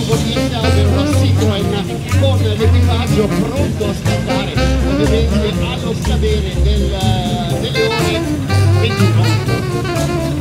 lungo Ida una Citroen con l'equipaggio pronto a scattare ovviamente allo scadere del, delle ore 29